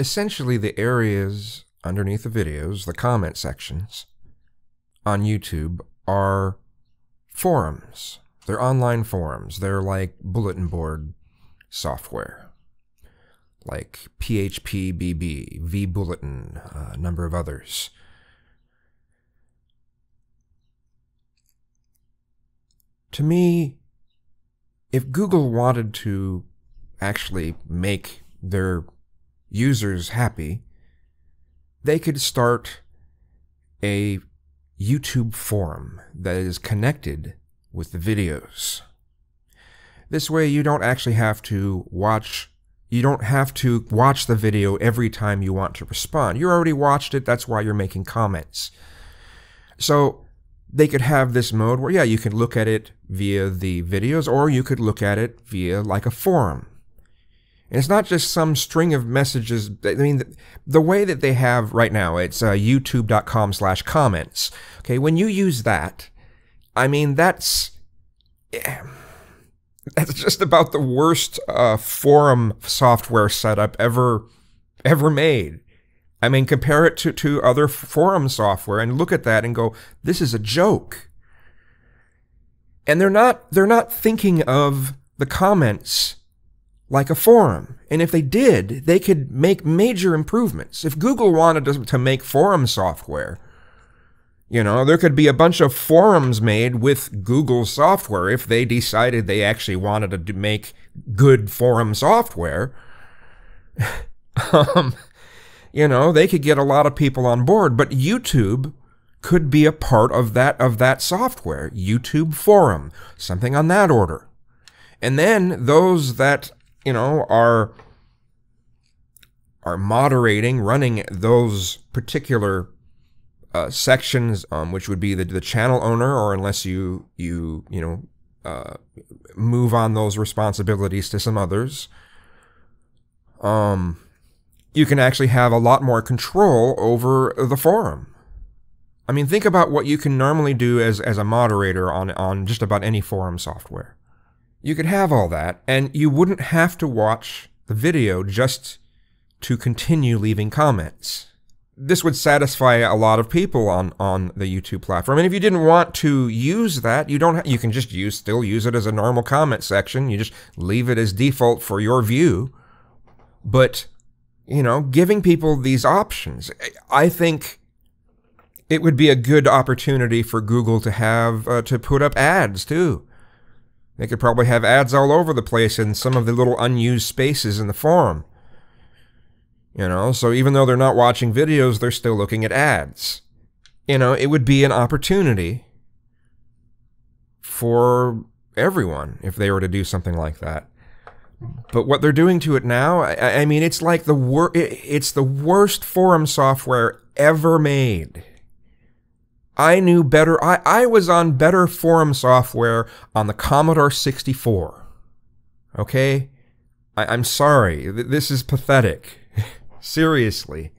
essentially the areas underneath the videos, the comment sections on YouTube are forums. They're online forums. They're like bulletin board software, like PHPBB, vBulletin, uh, a number of others. To me, if Google wanted to actually make their users happy, they could start a YouTube forum that is connected with the videos. This way you don't actually have to watch you don't have to watch the video every time you want to respond. You already watched it, that's why you're making comments. So they could have this mode where yeah, you can look at it via the videos or you could look at it via like a forum. And it's not just some string of messages. I mean, the, way that they have right now, it's uh, youtube.com slash comments. Okay, when you use that, I mean, that's. That's just about the worst uh, forum software setup ever, ever made. I mean, compare it to, to other forum software and look at that and go, this is a joke. And they're not, they're not thinking of the comments like a forum. And if they did, they could make major improvements. If Google wanted to, to make forum software, you know, there could be a bunch of forums made with Google software if they decided they actually wanted to make good forum software. um, you know, they could get a lot of people on board, but YouTube could be a part of that of that software. YouTube forum, something on that order. And then those that you know, are are moderating, running those particular uh, sections, um, which would be the, the channel owner, or unless you you you know uh, move on those responsibilities to some others, um, you can actually have a lot more control over the forum. I mean, think about what you can normally do as as a moderator on on just about any forum software. You could have all that, and you wouldn't have to watch the video just to continue leaving comments. This would satisfy a lot of people on, on the YouTube platform. And if you didn't want to use that, you don't. you can just use still use it as a normal comment section. You just leave it as default for your view. But you know, giving people these options, I think it would be a good opportunity for Google to have uh, to put up ads too. They could probably have ads all over the place in some of the little unused spaces in the forum. You know, so even though they're not watching videos, they're still looking at ads. You know, it would be an opportunity for everyone if they were to do something like that. But what they're doing to it now, I, I mean, it's like the wor- it's the worst forum software ever made. I knew better. I, I was on better forum software on the Commodore 64. Okay? I, am sorry. This is pathetic. Seriously.